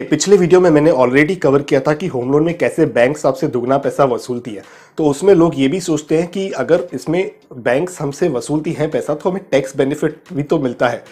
पिछले वीडियो में मैंने ऑलरेडी कवर किया था कि होम लोन में कैसे बैंक आपसे दुगना पैसा वसूलती है। तो उसमें लोग ये भी सोचते हैं कि अगर इसमें बैंक हमसे वसूलती हैं पैसा तो हमें टैक्स बेनिफिट भी तो मिलता है।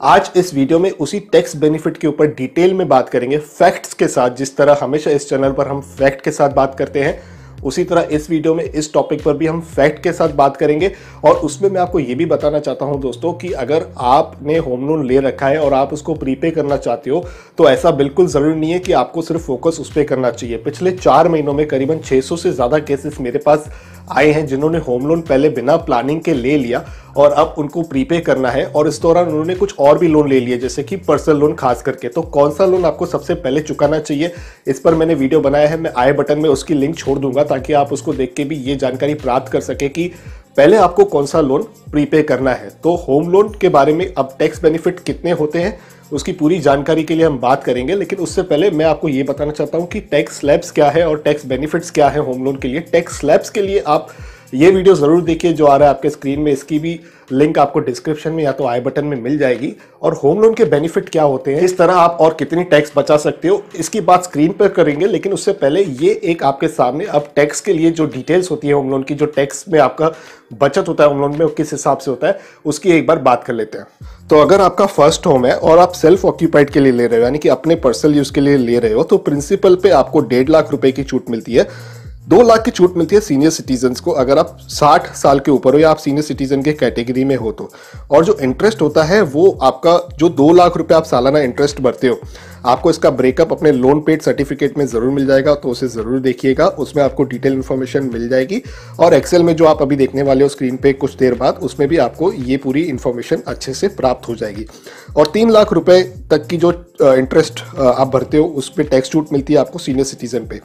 आज इस वीडियो में उसी टैक्स बेनिफिट के ऊपर डिटेल में बात करेंगे फैक्ट्स के साथ, जिस तरह हमेशा इस चैनल पर हम फैक्ट के साथ बात करते हैं। उसी तरह इस वीडियो में इस टॉपिक पर भी हम फैक्ट के साथ बात करेंगे। और उसमें मैं आपको ये भी बताना चाहता हूँ दोस्तों कि अगर आपने होम लोन ले रखा है और आप उसको प्रीपे करना चाहते हो तो ऐसा बिल्कुल ज़रूरी नहीं है कि आपको सिर्फ़ फोकस उस पर करना चाहिए। पिछले चार महीनों में करीबन 600 से ज़्यादा केसेस मेरे पास आए हैं जिन्होंने होम लोन पहले बिना प्लानिंग के ले लिया और अब उनको प्रीपे करना है और इस दौरान उन्होंने कुछ और भी लोन ले लिए, जैसे कि पर्सनल लोन खास करके। तो कौन सा लोन आपको सबसे पहले चुकाना चाहिए? इस पर मैंने वीडियो बनाया है, मैं आई बटन में उसकी लिंक छोड़ दूँगा ताकि आप उसको देख के भी ये जानकारी प्राप्त कर सके कि पहले आपको कौन सा लोन प्रीपे करना है? तो होम लोन के बारे में अब टैक्स बेनिफिट कितने होते हैं, उसकी पूरी जानकारी के लिए हम बात करेंगे, लेकिन उससे पहले मैं आपको ये बताना चाहता हूँ कि टैक्स स्लैब्स क्या है और टैक्स बेनिफिट्स क्या है होम लोन के लिए? टैक्स स्लैब्स के लिए आप ये वीडियो ज़रूर देखिए जो आ रहा है आपके स्क्रीन में, इसकी भी लिंक आपको डिस्क्रिप्शन में या तो आई बटन में मिल जाएगी। और होम लोन के बेनिफिट क्या होते हैं? इस तरह आप और कितनी टैक्स बचा सकते हो? इसकी बात स्क्रीन पर करेंगे, लेकिन उससे पहले ये एक आपके सामने, अब टैक्स के लिए जो डिटेल्स होती है होम लोन की, जो टैक्स में आपका बचत होता है, होम लोन में किस हिसाब से होता है, उसकी एक बार बात कर लेते हैं। तो अगर आपका फ़र्स्ट होम है और आप सेल्फ ऑक्यूपाइड के लिए ले रहे हो, यानी कि अपने पर्सनल यूज़ के लिए ले रहे हो तो प्रिंसिपल पे आपको डेढ़ लाख रुपए की छूट मिलती है। दो लाख की छूट मिलती है सीनियर सिटीजन को, अगर आप 60 साल के ऊपर हो या आप सीनियर सिटीजन के कैटेगरी में हो तो। और जो इंटरेस्ट होता है, वो आपका जो दो लाख रुपए आप सालाना इंटरेस्ट भरते हो, आपको इसका ब्रेकअप अपने लोन पेड सर्टिफिकेट में ज़रूर मिल जाएगा तो उसे ज़रूर देखिएगा, उसमें आपको डिटेल इन्फॉर्मेशन मिल जाएगी। और एक्सेल में जो आप अभी देखने वाले हो स्क्रीन पे कुछ देर बाद, उसमें भी आपको ये पूरी इन्फॉर्मेशन अच्छे से प्राप्त हो जाएगी। और तीन लाख रुपए तक की जो इंटरेस्ट आप भरते हो, उस पर टैक्स छूट मिलती है आपको सीनियर सिटीजन पे।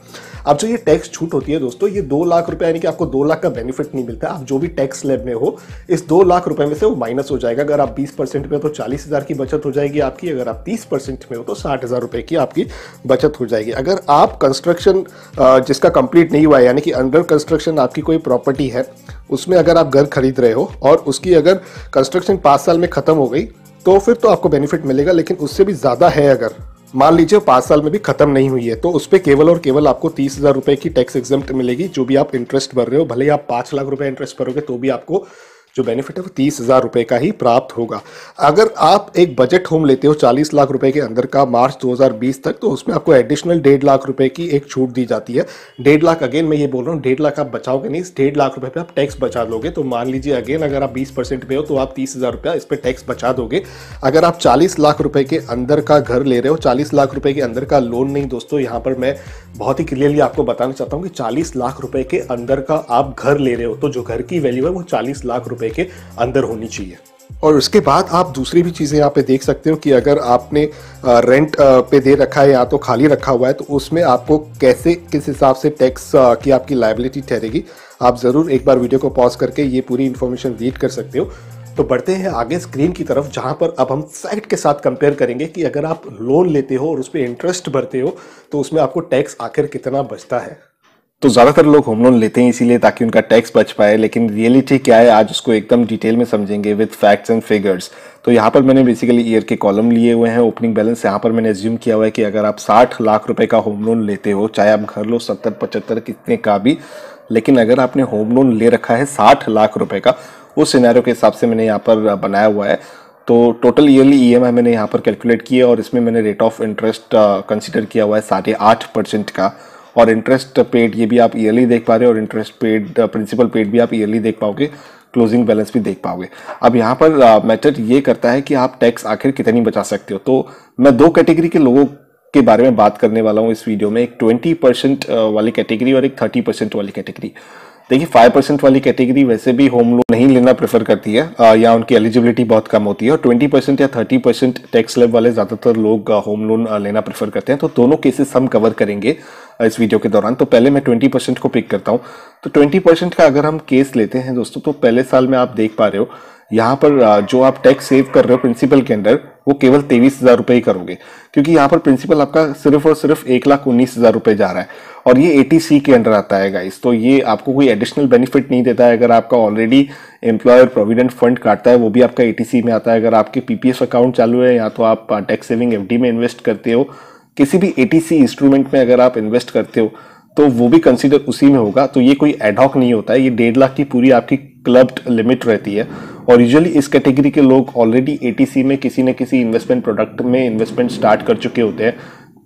अब जो ये टैक्स छूट होती है दोस्तों, ये दो लाख रुपए यानी कि आपको दो लाख का बेनिफिट नहीं मिलता। आप जो भी टैक्स स्लैब में हो, इस दो लाख रुपए में से वो माइनस हो जाएगा। अगर आप बीस परसेंट में हो तो चालीस हज़ार की बचत हो जाएगी आपकी। अगर आप तीस परसेंट में हो तो साठ हज़ार रुपए की आपकी बचत हो जाएगी। अगर आप कंस्ट्रक्शन जिसका कंप्लीट नहीं हुआ है, यानी कि अंडर कंस्ट्रक्शन आपकी कोई प्रॉपर्टी है, उसमें अगर आप घर खरीद रहे हो और उसकी अगर कंस्ट्रक्शन पाँच साल में ख़त्म हो गई तो फिर तो आपको बेनिफिट मिलेगा, लेकिन उससे भी ज़्यादा है अगर। मान लीजिए पाँच साल में भी खत्म नहीं हुई है तो उस पर केवल और केवल आपको तीस हज़ार रुपए की टैक्स एग्ज़ाम मिलेगी, जो भी आप इंटरेस्ट भर रहे हो। भले ही आप पाँच लाख रुपए इंटरेस्ट भरोगे तो भी आपको जो बेनिफिट है वो तीस हज़ार रुपये का ही प्राप्त होगा। अगर आप एक बजट होम लेते हो चालीस लाख रुपए के अंदर का मार्च 2020 तक तो उसमें आपको एडिशनल डेढ़ लाख रुपए की एक छूट दी जाती है। डेढ़ लाख अगेन मैं ये बोल रहा हूँ, डेढ़ लाख आप बचाओगे नहीं, इस डेढ़ लाख रुपए पे आप टैक्स बचा लोगे। तो मान लीजिए अगेन अगर आप बीस परसेंट पे हो तो आप तीस हज़ार रुपया इस पर टैक्स बचा दोगे। अगर आप चालीस लाख रुपए के अंदर का घर ले रहे हो, चालीस लाख रुपये के अंदर का लोन नहीं दोस्तों, यहाँ पर मैं बहुत ही क्लियरली आपको बताना चाहता हूँ कि चालीस लाख रुपये के अंदर का आप घर ले रहे हो तो जो घर की वैल्यू है वो चालीस लाख रुपए के अंदर होनी चाहिए। और उसके बाद आप दूसरी भी चीज़ें यहाँ पे देख सकते हो कि अगर आपने रेंट पे दे रखा है या तो खाली रखा हुआ है तो उसमें आपको कैसे, किस हिसाब से टैक्स की आपकी लाइबिलिटी ठहरेगी, आप ज़रूर एक बार वीडियो को पॉज करके ये पूरी इन्फॉर्मेशन रीड कर सकते हो। तो बढ़ते हैं आगे स्क्रीन की तरफ़, जहाँ पर अब हम फैक्ट के साथ कंपेयर करेंगे कि अगर आप लोन लेते हो और उस पर इंटरेस्ट भरते हो तो उसमें आपको टैक्स आखिर कितना बचता है। तो ज़्यादातर लोग होम लोन लेते हैं इसीलिए ताकि उनका टैक्स बच पाए, लेकिन रियलिटी क्या है, आज उसको एकदम डिटेल में समझेंगे विद फैक्ट्स एंड फिगर्स तो यहाँ पर मैंने बेसिकली ईयर के कॉलम लिए हुए हैं ओपनिंग बैलेंस यहाँ पर मैंने एज्यूम किया हुआ है कि अगर आप 60 लाख रुपए का होम लोन लेते हो, चाहे आप घर लो, सत्तर, पचहत्तर, कितने का भी, लेकिन अगर आपने होम लोन ले रखा है साठ लाख रुपए का, उस सिनेरियो के हिसाब से मैंने यहाँ पर बनाया हुआ है। तो total yearly E M I मैंने यहाँ पर कैलकुलेट किया और इसमें मैंने रेट ऑफ़ इंटरेस्ट कंसिडर किया हुआ है साढ़े आठ परसेंट का। और इंटरेस्ट पेड ये भी आप ईयरली देख पा रहे हो और इंटरेस्ट पेड प्रिंसिपल पेड भी आप ईयरली देख पाओगे क्लोजिंग बैलेंस भी देख पाओगे। अब यहाँ पर मैटर ये करता है कि आप टैक्स आखिर कितनी बचा सकते हो। तो मैं दो कैटेगरी के लोगों के बारे में बात करने वाला हूँ इस वीडियो में। एक ट्वेंटी परसेंट वाली कैटेगरी और एक थर्टी परसेंट वाली कैटेगरी देखिए फाइव परसेंट वाली कैटेगरी वैसे भी होम लोन नहीं लेना प्रेफर करती है आ, या उनकी एलिजिबिलिटी बहुत कम होती है और ट्वेंटी परसेंट या थर्टी परसेंट टैक्स लेव वाले ज़्यादातर लोग होम लोन लेना प्रेफर करते हैं। तो दोनों केसेस हम कवर करेंगे इस वीडियो के दौरान। तो पहले मैं ट्वेंटी परसेंट को पिक करता हूँ। तो ट्वेंटी परसेंट का अगर हम केस लेते हैं दोस्तों तो पहले साल में आप देख पा रहे हो यहाँ पर जो आप टैक्स सेव कर रहे हो प्रिंसिपल के अंदर वो केवल तेईस हज़ार रुपए ही करोगे। क्योंकि यहाँ पर प्रिंसिपल आपका सिर्फ़ और सिर्फ़ एक लाख उन्नीस हज़ार रुपए जा रहा है। और ये एटीसी के अंडर आता है गाइस तो ये आपको कोई एडिशनल बेनिफिट नहीं देता है। अगर आपका ऑलरेडी एम्प्लॉयर प्रोविडेंट फंड काटता है, वो भी आपका एटीसी में आता है। अगर आपके पीपीएफ अकाउंट चालू है, या तो आप टैक्स सेविंग एफडी में इन्वेस्ट करते हो, किसी भी एटीसी इंस्ट्रूमेंट में अगर आप इन्वेस्ट करते हो तो वो भी कंसिडर उसी में होगा। तो ये कोई एडहॉक नहीं होता है। ये डेढ़ लाख की पूरी आपकी क्लब्ड लिमिट रहती है। और यूजुअली इस कैटेगरी के लोग ऑलरेडी एटीसी में किसी न किसी इन्वेस्टमेंट प्रोडक्ट में इन्वेस्टमेंट स्टार्ट कर चुके होते हैं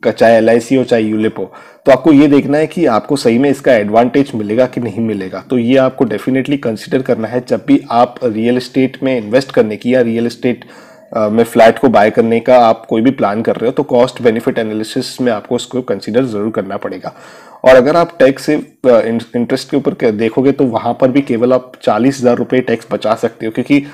चाहे एलआईसी हो, चाहे यूलिप हो। तो आपको ये देखना है कि आपको सही में इसका एडवांटेज मिलेगा कि नहीं मिलेगा। तो ये आपको डेफिनेटली कंसिडर करना है जब भी आप रियल इस्टेट में इन्वेस्ट करने की या रियल एस्टेट में फ्लैट को बाय करने का आप कोई भी प्लान कर रहे हो तो कॉस्ट बेनिफिट एनालिसिस में आपको उसको कंसिडर ज़रूर करना पड़ेगा। और अगर आप टैक्स से इंटरेस्ट के ऊपर देखोगे तो वहाँ पर भी केवल आप चालीस हज़ार रुपये टैक्स बचा सकते हो, क्योंकि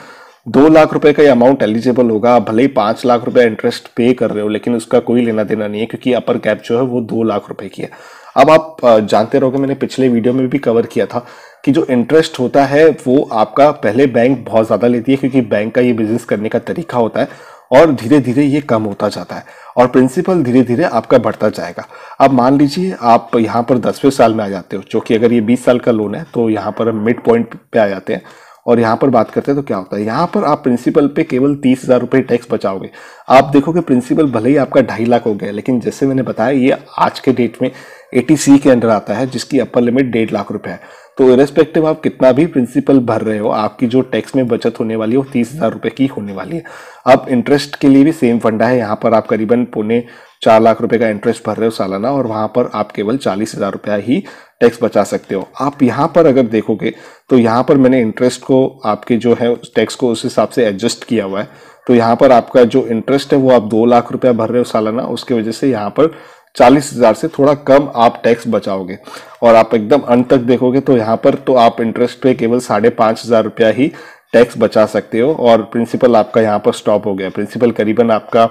दो लाख रुपए का अमाउंट एलिजिबल होगा। भले ही पाँच लाख रुपए इंटरेस्ट पे कर रहे हो, लेकिन उसका कोई लेना देना नहीं है, क्योंकि अपर कैप जो है वो दो लाख रुपए की है। अब आप जानते रहोगे, मैंने पिछले वीडियो में भी कवर किया था कि जो इंटरेस्ट होता है, वो आपका पहले बैंक बहुत ज़्यादा लेती है, क्योंकि बैंक का ये बिज़नेस करने का तरीका होता है और धीरे धीरे ये कम होता जाता है और प्रिंसिपल धीरे धीरे आपका बढ़ता जाएगा। अब मान लीजिए आप यहाँ पर दसवें साल में आ जाते हो, जो कि अगर ये बीस साल का लोन है तो यहाँ पर मिड पॉइंट पे आ जाते हैं और यहाँ पर बात करते हैं तो क्या होता है? यहाँ पर आप प्रिंसिपल पे केवल तीस हज़ार रुपये टैक्स बचाओगे। आप देखोगे प्रिंसिपल भले ही आपका ढाई लाख हो गया, लेकिन जैसे मैंने बताया, ये आज के डेट में एटी के अंडर आता है, जिसकी अपर लिमिट डेढ़ लाख रुपये है। तो इरेस्पेक्टिव आप कितना भी प्रिंसिपल भर रहे हो, आपकी जो टैक्स में बचत होने वाली है, वो तीस हज़ार रुपए की होने वाली है। अब इंटरेस्ट के लिए भी सेम फंडा है, यहाँ पर आप करीबन पौने चार लाख रुपए का इंटरेस्ट भर रहे हो सालाना, और वहाँ पर आप केवल चालीस हज़ार रुपया ही टैक्स बचा सकते हो। आप यहाँ पर अगर देखोगे तो यहाँ पर मैंने इंटरेस्ट को आपके जो है टैक्स को उस हिसाब से एडजस्ट किया हुआ है। तो यहाँ पर आपका जो इंटरेस्ट है, वो आप दो लाख रुपया भर रहे हो सालाना, उसके वजह से यहाँ पर चालीस हज़ार से थोड़ा कम आप टैक्स बचाओगे। और आप एकदम अंत तक देखोगे तो यहाँ पर तो आप इंटरेस्ट पे केवल साढ़े पाँच हज़ार रुपया ही टैक्स बचा सकते हो। और प्रिंसिपल आपका यहाँ पर स्टॉप हो गया। प्रिंसिपल करीबन आपका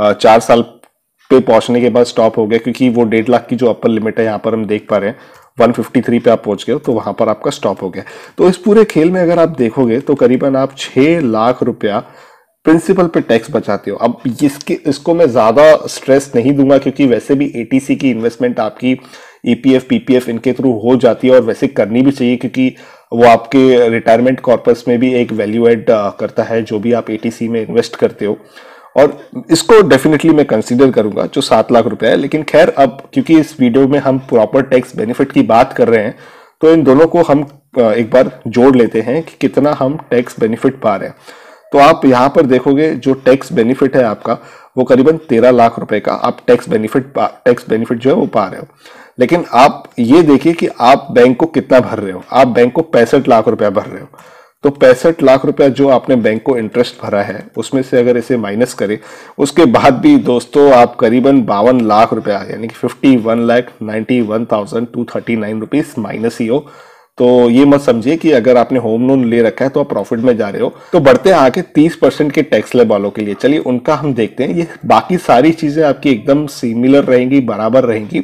चार साल पे पहुँचने के बाद स्टॉप हो गया क्योंकि वो डेढ़ लाख की जो अपर लिमिट है यहाँ पर हम देख पा रहे हैं। 153 पे आप पहुँच गए तो वहाँ पर आपका स्टॉप हो गया। तो इस पूरे खेल में अगर आप देखोगे तो करीबन आप छह लाख रुपया प्रिंसिपल पे टैक्स बचाते हो। अब इसके, इसको मैं ज़्यादा स्ट्रेस नहीं दूँगा क्योंकि वैसे भी एटीसी की इन्वेस्टमेंट आपकी ईपीएफ e पीपीएफ इनके थ्रू हो जाती है और वैसे करनी भी चाहिए क्योंकि वो आपके रिटायरमेंट कॉर्पस में भी एक वैल्यू एड करता है जो भी आप एटीसी में इन्वेस्ट करते हो। और इसको डेफिनेटली मैं कंसीडर करूँगा, जो सात लाख रुपए है। लेकिन खैर, अब क्योंकि इस वीडियो में हम प्रॉपर टैक्स बेनिफिट की बात कर रहे हैं तो इन दोनों को हम एक बार जोड़ लेते हैं कि कितना हम टैक्स बेनिफिट पा रहे हैं। तो आप यहाँ पर देखोगे जो टैक्स बेनिफिट है आपका, वो करीबन तेरह लाख रुपए का आप टैक्स बेनिफिट टैक्स बेनिफिट जो है वो पा रहे हो। लेकिन आप ये देखिए कि आप बैंक को कितना भर रहे हो। आप बैंक को पैंसठ लाख रुपया भर रहे हो। तो पैंसठ लाख रुपया जो आपने बैंक को इंटरेस्ट भरा है, उसमें से अगर इसे माइनस करें, उसके बाद भी दोस्तों आप करीबन बावन लाख रुपया, यानी कि fifty one lakh ninety one thousand two thirty nine rupees minus ही हो। तो ये मत समझिए कि अगर आपने होम लोन ले रखा है तो आप प्रॉफिट में जा रहे हो। तो बढ़ते हैं आगे 30 परसेंट के टैक्स ले वालों के लिए। चलिए, उनका हम देखते हैं। ये बाकी सारी चीज़ें आपकी एकदम सिमिलर रहेंगी, बराबर रहेंगी।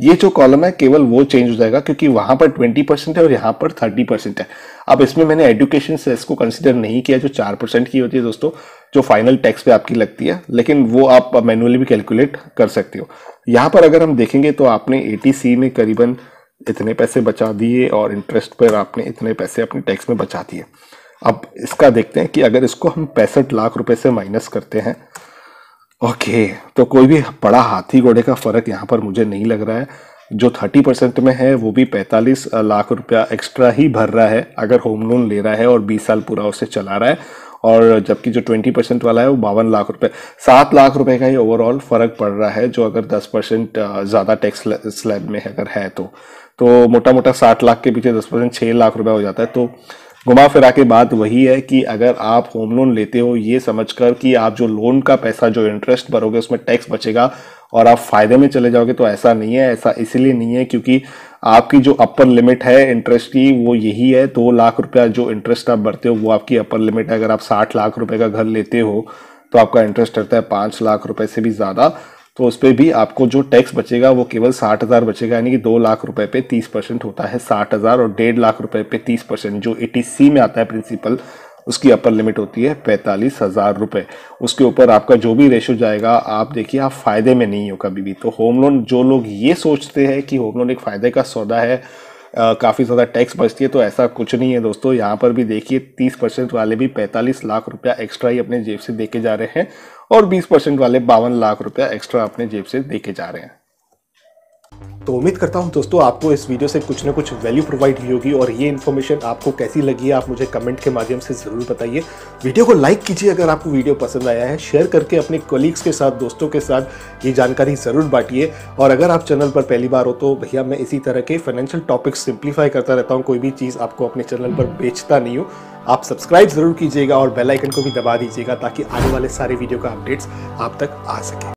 ये जो कॉलम है, केवल वो चेंज हो जाएगा क्योंकि वहाँ पर 20 परसेंट है और यहाँ पर 30 परसेंट है। अब इसमें मैंने एजुकेशन सेस को कंसिडर नहीं किया, जो चार परसेंट की होती है दोस्तों, जो फाइनल टैक्स पे आपकी लगती है, लेकिन वो आप मैनुअली भी कैलकुलेट कर सकते हो। यहाँ पर अगर हम देखेंगे तो आपने ए में करीबन इतने पैसे बचा दिए और इंटरेस्ट पर आपने इतने पैसे अपने टैक्स में बचा दिए। अब इसका देखते हैं कि अगर इसको हम पैंसठ लाख रुपए से माइनस करते हैं ओके तो कोई भी बड़ा हाथी घोड़े का फ़र्क यहाँ पर मुझे नहीं लग रहा है। जो थर्टी परसेंट में है, वो भी पैंतालीस लाख रुपया एक्स्ट्रा ही भर रहा है, अगर होम लोन ले रहा है और बीस साल पूरा उसे चला रहा है। और जबकि जो ट्वेंटी परसेंट वाला है वो बावन लाख रुपए, सात लाख रुपए का ही ओवरऑल फ़र्क पड़ रहा है, जो अगर दस परसेंट ज़्यादा टैक्स स्लैब में अगर है तो। तो मोटा मोटा साठ लाख के पीछे दस परसेंट छः लाख रुपया हो जाता है। तो घुमा फिरा के बात वही है कि अगर आप होम लोन लेते हो, ये समझकर कि आप जो लोन का पैसा, जो इंटरेस्ट भरोगे, उसमें टैक्स बचेगा और आप फ़ायदे में चले जाओगे तो ऐसा नहीं है, ऐसा इसलिए नहीं है क्योंकि आपकी जो अपर लिमिट है इंटरेस्ट की, वो यही है। दो लाख रुपया जो इंटरेस्ट आप भरते हो, वो आपकी अपर लिमिट है। अगर आप साठ लाख रुपए का घर लेते हो तो आपका इंटरेस्ट रहता है पाँच लाख रुपए से भी ज़्यादा। तो उस पर भी आपको जो टैक्स बचेगा, वो केवल साठ हज़ार बचेगा। यानी कि दो लाख रुपए पे तीस परसेंट होता है साठ हज़ार और डेढ़ लाख रुपए पे तीस परसेंट जो ए में आता है प्रिंसिपल उसकी अपर लिमिट होती है पैंतालीस हज़ार रुपए। उसके ऊपर आपका जो भी रेशो जाएगा, आप देखिए, आप फ़ायदे में नहीं हो कभी भी। तो होम लोन जो लोग ये सोचते हैं कि होम लोन एक फ़ायदे का सौदा है काफ़ी ज़्यादा टैक्स बचती है तो ऐसा कुछ नहीं है दोस्तों। यहाँ पर भी देखिए, तीस परसेंट वाले भी पैंतालीस लाख रुपया एक्स्ट्रा ही अपने जेब से दे के जा रहे हैं और 20 परसेंट वाले बावन लाख रुपया एक्स्ट्रा अपने जेब से देके जा रहे हैं। तो उम्मीद करता हूँ दोस्तों, आपको इस वीडियो से कुछ ना कुछ वैल्यू प्रोवाइड हुई होगी और ये इन्फॉर्मेशन आपको कैसी लगी है, आप मुझे कमेंट के माध्यम से ज़रूर बताइए। वीडियो को लाइक कीजिए अगर आपको वीडियो पसंद आया है। शेयर करके अपने कलीग्स के साथ, दोस्तों के साथ ये जानकारी ज़रूर बांटिए। और अगर आप चैनल पर पहली बार हो तो भैया, मैं इसी तरह के फाइनेंशियल टॉपिक्स सिंप्लीफाई करता रहता हूँ। कोई भी चीज़ आपको अपने चैनल पर बेचता नहीं हूँ। आप सब्सक्राइब ज़रूर कीजिएगा और बेल आइकन को भी दबा दीजिएगा ताकि आने वाले सारे वीडियो का अपडेट्स आप तक आ सके।